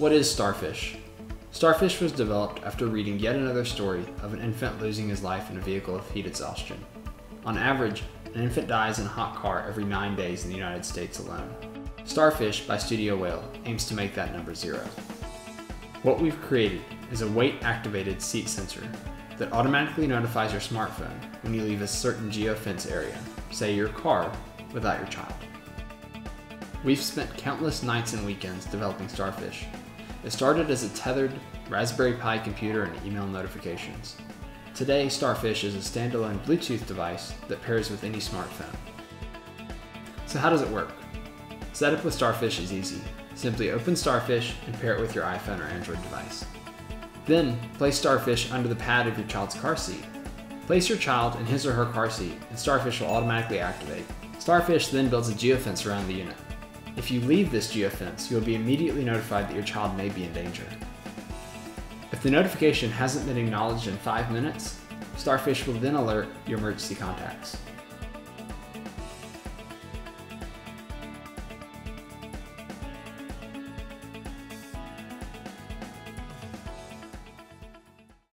What is Starfish? Starfish was developed after reading yet another story of an infant losing his life in a vehicle of heat exhaustion. On average, an infant dies in a hot car every nine days in the United States alone. Starfish by Studio Whale aims to make that number zero. What we've created is a weight activated seat sensor that automatically notifies your smartphone when you leave a certain geofence area, say your car, without your child. We've spent countless nights and weekends developing Starfish. It started as a tethered Raspberry Pi computer and email notifications. Today, Starfish is a standalone Bluetooth device that pairs with any smartphone. So how does it work? Setup with Starfish is easy. Simply open Starfish and pair it with your iPhone or Android device. Then, place Starfish under the pad of your child's car seat. Place your child in his or her car seat and Starfish will automatically activate. Starfish then builds a geofence around the unit. If you leave this geofence, you will be immediately notified that your child may be in danger. If the notification hasn't been acknowledged in 5 minutes, Starfish will then alert your emergency contacts.